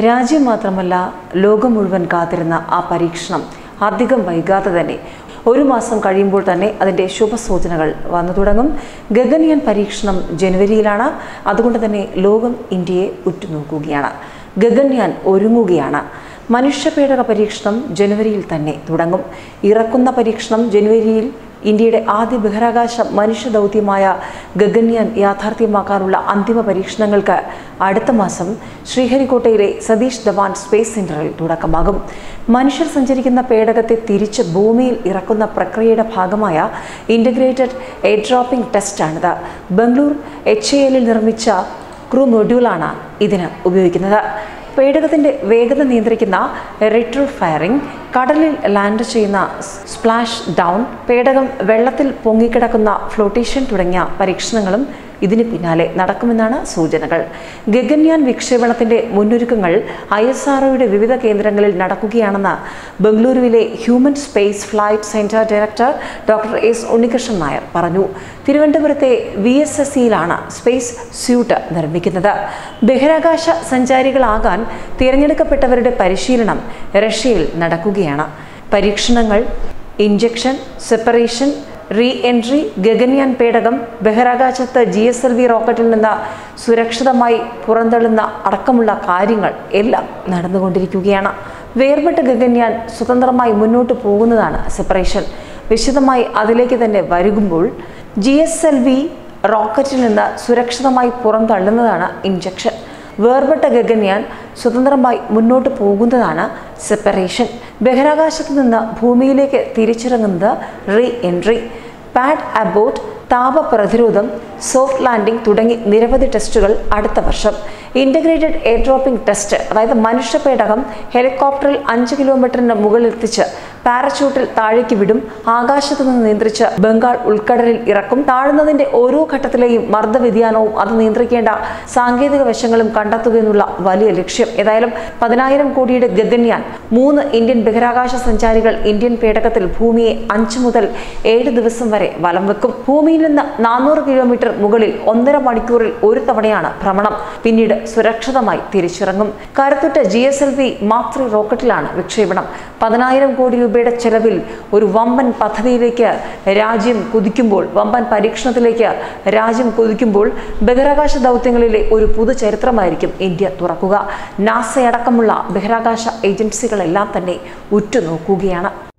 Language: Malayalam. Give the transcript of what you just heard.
രാജ്യം മാത്രമല്ല ലോകം മുഴുവൻ കാത്തിരുന്ന ആ പരീക്ഷണം അധികം വൈകാതെ തന്നെ. ഒരു മാസം കഴിയുമ്പോൾ തന്നെ അതിന്റെ ശുഭസൂചനകൾ വന്നു തുടങ്ങും. ഗഗൻയാൻ പരീക്ഷണം ജനുവരിയിലാണ്. അതുകൊണ്ട് തന്നെ ലോകം ഇന്ത്യയെ ഉറ്റുനോക്കുകയാണ്. ഗഗൻയാൻ ഒരുങ്ങുകയാണ്. മനുഷ്യപേടക പരീക്ഷണം ജനുവരിയിൽ തന്നെ തുടങ്ങും. ഇറക്കുന്ന പരീക്ഷണം ജനുവരിയിൽ ഇന്ത്യയുടെ ആദ്യ ബഹിരാകാശ മനുഷ്യ ദൗത്യമായ ഗഗൻയാൻ യാഥാർത്ഥ്യമാക്കാനുള്ള അന്തിമ പരീക്ഷണങ്ങൾക്ക് അടുത്ത മാസം ശ്രീഹരിക്കോട്ടയിലെ സതീഷ് ധവാൻ സ്പേസ് സെന്ററിൽ തുടക്കമാകും. മനുഷ്യർ സഞ്ചരിക്കുന്ന പേടകത്തെ തിരിച്ച് ഭൂമിയിൽ ഇറക്കുന്ന പ്രക്രിയയുടെ ഭാഗമായ ഇന്റഗ്രേറ്റഡ് എയർ ഡ്രോപ്പിംഗ് ടെസ്റ്റാണിത് ബംഗളൂർ എച്ച് എ എല്ലിൽ നിർമ്മിച്ച ക്രൂ മൊഡ്യൂളാണ് ഇതിന് ഉപയോഗിക്കുന്നത്. പേടകത്തിന്റെ വേഗത നിയന്ത്രിക്കുന്ന റിട്രോ ഫയറിംഗ് കടലിൽ ലാൻഡ് ചെയ്യുന്ന സ്പ്ലാഷ് ഡൗൺ പേടകം വെള്ളത്തിൽ പൊങ്ങിക്കിടക്കുന്ന ഫ്ലോട്ടേഷൻ തുടങ്ങിയ പരീക്ഷണങ്ങളും ഇതിന് പിന്നാലെ നടക്കുമെന്നാണ് സൂചനകൾ. ഗഗൻയാൻ വിക്ഷേപണത്തിന്റെ മുന്നൊരുക്കങ്ങൾ ഐ എസ് ആർഒയുടെ വിവിധ കേന്ദ്രങ്ങളിൽ നടക്കുകയാണെന്ന് ബംഗളൂരുവിലെ human space flight centre director doctor S Unnikrishnan Nair പറഞ്ഞു. തിരുവനന്തപുരത്തെ വി എസ് എസ് സിയിലാണ് സ്പേസ് സ്യൂട്ട് നിർമ്മിക്കുന്നത്. ബഹിരാകാശ സഞ്ചാരികളാകാൻ തിരഞ്ഞെടുക്കപ്പെട്ടവരുടെ പരിശീലനം റഷ്യയിൽ നടക്കുകയാണ്. പരീക്ഷണങ്ങൾ injection separation re entry Gaganyaan പേടകം ബഹിരാകാശത്ത് ജി എസ് എൽ വി റോക്കറ്റിൽ നിന്ന് സുരക്ഷിതമായി പുറന്തള്ളുന്ന അടക്കമുള്ള കാര്യങ്ങൾ എല്ലാം നടന്നുകൊണ്ടിരിക്കുകയാണ്. വേർപെട്ട ഗഗൻയാൻ സ്വതന്ത്രമായി മുന്നോട്ട് പോകുന്നതാണ് സെപ്പറേഷൻ വിശദമായി അതിലേക്ക് തന്നെ വരുമ്പോൾ ജി എസ് എൽ വി റോക്കറ്റിൽ നിന്ന് സുരക്ഷിതമായി പുറന്തള്ളുന്നതാണ് ഇഞ്ചക്ഷൻ വേർപെട്ട ഗഗൻയാൻ സ്വതന്ത്രമായി മുന്നോട്ട് പോകുന്നതാണ് സെപ്പറേഷൻ ബഹിരാകാശത്ത് നിന്ന് ഭൂമിയിലേക്ക് തിരിച്ചിറങ്ങുന്നത് റീ എൻട്രി പാഡ് അബോട്ട് താപ പ്രതിരോധം സോഫ്റ്റ് ലാൻഡിംഗ് തുടങ്ങി നിരവധി ടെസ്റ്റുകൾ അടുത്ത വർഷം. ഇന്റഗ്രേറ്റഡ് എയർ ഡ്രോപ്പിംഗ് ടെസ്റ്റ് അതായത് മനുഷ്യ പേടകം ഹെലികോപ്റ്ററിൽ അഞ്ച് കിലോമീറ്ററിന് മുകളിലെത്തിച്ച് പാരച്യൂട്ടിൽ താഴേക്ക് വിടും ആകാശത്ത് നിന്ന് നിയന്ത്രിച്ച് ബംഗാൾ ഉൾക്കടലിൽ ഇറക്കും. താഴുന്നതിന്റെ ഓരോ ഘട്ടത്തിലെയും മർദ്ദ വ്യതിയാനവും അത് നിയന്ത്രിക്കേണ്ട സാങ്കേതിക വശങ്ങളും കണ്ടെത്തുക എന്നുള്ള വലിയ ലക്ഷ്യം. ഏതായാലും പതിനായിരം കോടിയുടെ ഗഗൻയാൻ മൂന്ന് ഇന്ത്യൻ ബഹിരാകാശ സഞ്ചാരികൾ ഇന്ത്യൻ പേടകത്തിൽ ഭൂമിയെ അഞ്ച് മുതൽ ഏഴ് ദിവസം വരെ വലം വെക്കും. ഭൂമിയിൽ നിന്ന് നാനൂറ് കിലോമീറ്റർ മുകളിൽ ഒന്നര മണിക്കൂറിൽ ഒരു തവണയാണ് ഭ്രമണം. പിന്നീട് സുരക്ഷിതമായി തിരിച്ചിറങ്ങും. കരുത്തുറ്റ ജി എസ് എൽ വി മാത്രി റോക്കറ്റിലാണ് വിക്ഷേപണം. പതിനായിരം കോടി രൂപയുടെ ചെലവിൽ ഒരു വമ്പൻ പദ്ധതിയിലേക്ക് രാജ്യം കുതിക്കുമ്പോൾ വമ്പൻ പരീക്ഷണത്തിലേക്ക് രാജ്യം കുതിക്കുമ്പോൾ ബഹിരാകാശ ദൗത്യങ്ങളിലെ ഒരു പുതുചരിത്രമായിരിക്കും ഇന്ത്യ തുറക്കുക. നാസയടക്കമുള്ള ബഹിരാകാശ ഏജൻസികളെല്ലാം തന്നെ ഉറ്റുനോക്കുകയാണ്.